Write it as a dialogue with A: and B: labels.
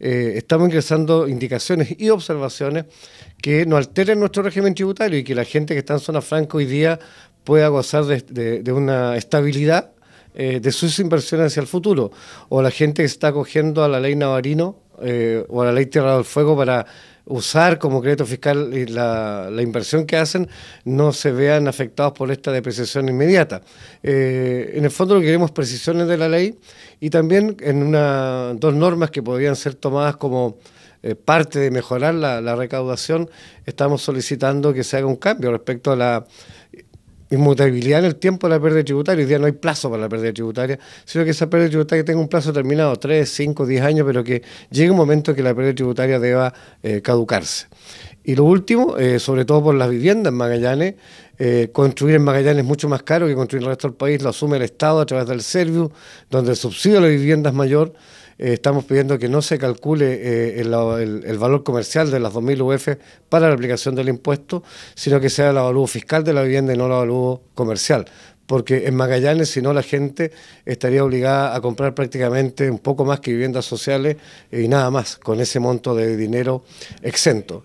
A: eh, estamos ingresando indicaciones y observaciones que no alteren nuestro régimen tributario y que la gente que está en zona franca hoy día pueda gozar de, una estabilidad eh, de sus inversiones hacia el futuro. O la gente que está acogiendo a la ley Navarino eh, o a la ley Tierra del Fuego para usar como crédito fiscal y la, inversión que hacen no se vean afectados por esta depreciación inmediata. Eh, en el fondo lo que queremos precisiones de la ley y también en una, dos normas que podrían ser tomadas como eh, parte de mejorar la, la recaudación, estamos solicitando que se haga un cambio respecto a la inmutabilidad en el tiempo de la pérdida tributaria. Hoy día no hay plazo para la pérdida tributaria, sino que esa pérdida tributaria tenga un plazo terminado, 3, 5, 10 años, pero que llegue un momento que la pérdida tributaria deba eh, caducarse. Y lo último, eh, sobre todo por las viviendas en Magallanes, eh, construir en Magallanes es mucho más caro que construir en el resto del país, lo asume el Estado a través del Serviu, donde el subsidio a la vivienda es mayor. Eh, estamos pidiendo que no se calcule el, valor comercial de las 2.000 UF para la aplicación del impuesto, sino que sea el avalúo fiscal de la vivienda y no el avalúo comercial. Porque en Magallanes, si no, la gente estaría obligada a comprar prácticamente un poco más que viviendas sociales y nada más, con ese monto de dinero exento.